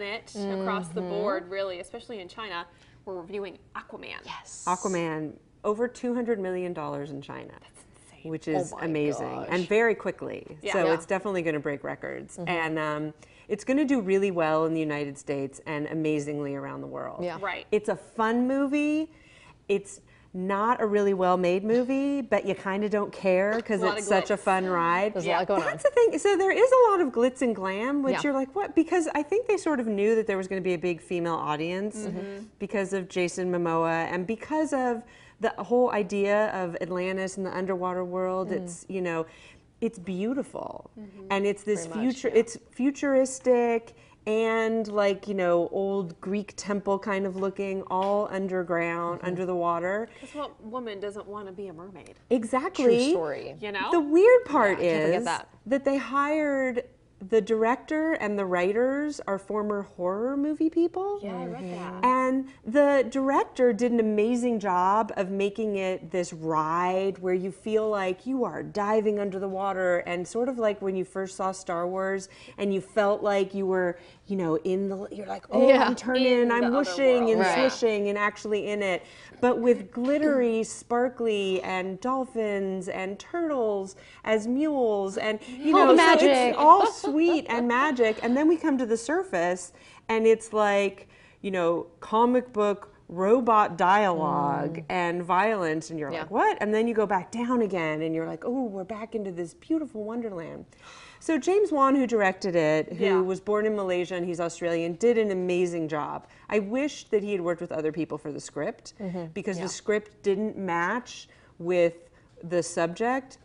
it across the board, really, especially in China. We're reviewing Aquaman. Yes. Aquaman over two hundred million dollars in China, insane. which is Oh amazing gosh. and very quickly. Yeah. So Yeah. Mm-hmm. it's definitely going to break records, and um, it's going to do really well in the United States and amazingly around the world. Yeah. Right. It's a fun movie. It's not a really well made movie, but you kind of don't care because it's such a fun ride. There's a lot going on. That's the thing. So there is a lot of glitz and glam, which Yeah. you're like, what? Because I think they sort of knew that there was going to be a big female audience Mm-hmm. because of Jason Momoa and because of the whole idea of Atlantis and the underwater world. It's you know, it's beautiful and it's this Very much, future. yeah. It's futuristic and like you know old Greek temple kind of looking, all underground, Mm-hmm. under the water. Because what woman doesn't want to be a mermaid? Exactly. True story. You know? The weird part Yeah, is forget that. they hired the director and the writers are former horror movie people. yeah, I read that. Mm-hmm. And the director did an amazing job of making it this ride where you feel like you are diving under the water and sort of like when you first saw Star Wars and you felt like you were, you know, in the you're like, "Oh, Yeah. I'm turning, In the I'm other whooshing and. Right. swishing and actually in it." But with glittery, sparkly and dolphins and turtles as mules and you All know, the so it's magic. all sweet and magic. And then we come to the surface and it's like, you know, comic book robot dialogue mm. and violence. And you're Yeah. like, what? And then you go back down again and you're like, oh, we're back into this beautiful wonderland. So James Wan, who directed it, who Yeah. was born in Malaysia and he's Australian, did an amazing job. I wish that he had worked with other people for the script mm-hmm. because the script didn't match with the subject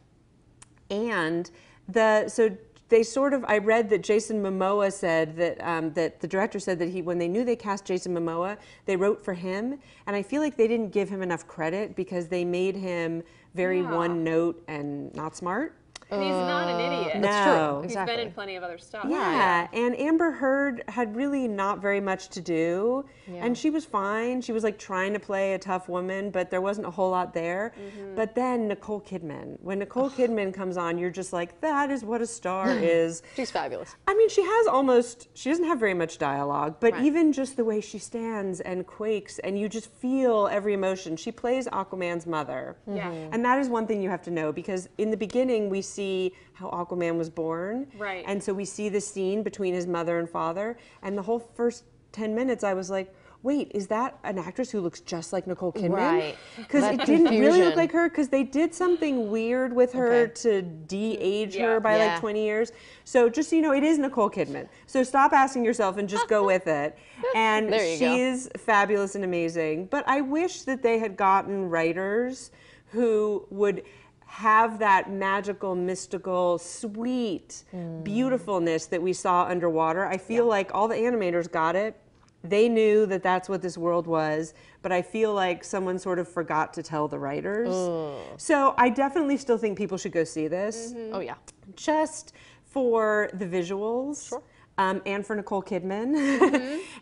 and the so they sort of I read that Jason Momoa said that um, that the director said that he when they knew they cast Jason Momoa they wrote for him and I feel like they didn't give him enough credit because they made him very Yeah. one note and not smart. And he's not an idiot. That's true. He's Exactly. been in plenty of other stuff. Yeah, and Amber Heard had really not very much to do, Yeah. and she was fine. She was like trying to play a tough woman, but there wasn't a whole lot there. Mm-hmm. But then Nicole Kidman, when Nicole Kidman comes on, you're just like, that is what a star is. She's fabulous. I mean, she has almost, she doesn't have very much dialogue, but Right. even just the way she stands and quakes, and you just feel every emotion. She plays Aquaman's mother. Yeah. And that is one thing you have to know because in the beginning, we see how Aquaman was born. Right. And so we see the scene between his mother and father. And the whole first 10 minutes, I was like, wait, is that an actress who looks just like Nicole Kidman? Right. Because it didn't really look like her because they did something weird with her Okay. to de-age Yeah. her by Yeah. like 20 years. So just so you know, it is Nicole Kidman. So stop asking yourself and just go with it. And There go. she's fabulous and amazing. But I wish that they had gotten writers who would have that magical, mystical, sweet Mm. beautifulness that we saw underwater. I feel like all the animators got it. They knew that that's what this world was, but I feel like someone sort of forgot to tell the writers. So I definitely still think people should go see this Oh yeah. just for the visuals. Um, and for Nicole Kidman.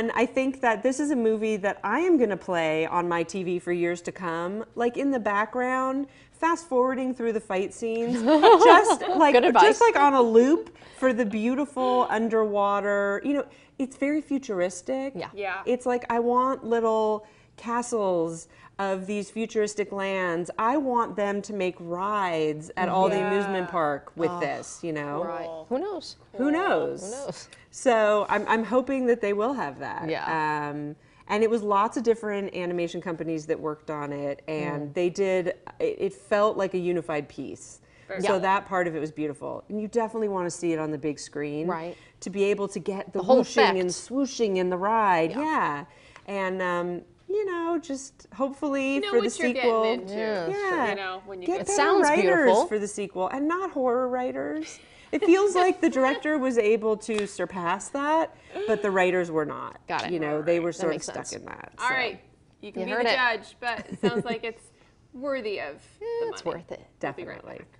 and I think that this is a movie that I am going to play on my TV for years to come, like in the background, fast forwarding through the fight scenes, just like just like on a loop for the beautiful underwater. You know, it's very futuristic. Yeah. Yeah. It's like I want little castles of these futuristic lands. I want them to make rides at all the amusement park with this, you know? Right. Who knows? Who knows? Who knows? So I'm, I'm hoping that they will have that. Yeah. Um, and it was lots of different animation companies that worked on it, and Mm. they did. It, it felt like a unified piece. Very So cool. that part of it was beautiful, and you definitely want to see it on the big screen, Right. To be able to get the, whole whooshing and swooshing in the ride, Yeah. yeah. And um, you know, just hopefully You know for the what you're sequel, getting into. Yeah, yeah, You know, when you get get better sounds writers beautiful. for the sequel and not horror writers. It feels like the director was able to surpass that, but the writers were not. Got it. You know, they were sort of stuck sense. in that. All so. right. You can You be heard the it. judge, but it sounds like it's worthy of the It's worth it. We'll be Definitely. back.